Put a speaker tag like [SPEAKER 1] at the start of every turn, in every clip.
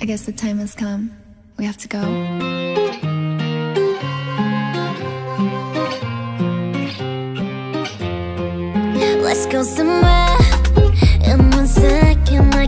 [SPEAKER 1] I guess the time has come. We have to go.
[SPEAKER 2] Let's go somewhere in one second. I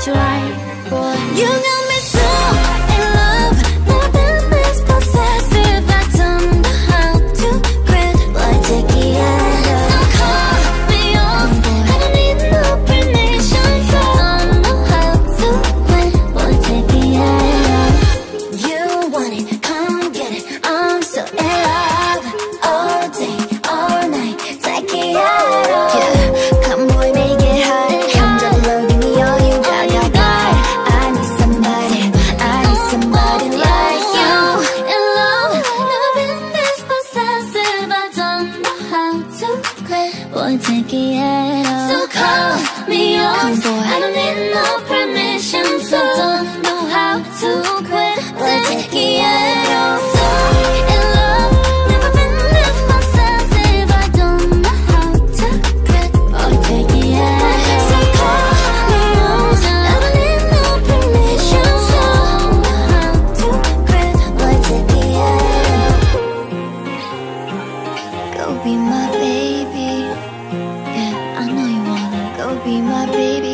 [SPEAKER 2] what you like, boy. You know.
[SPEAKER 1] won't
[SPEAKER 2] take it at all. So call me yours.
[SPEAKER 1] be my baby.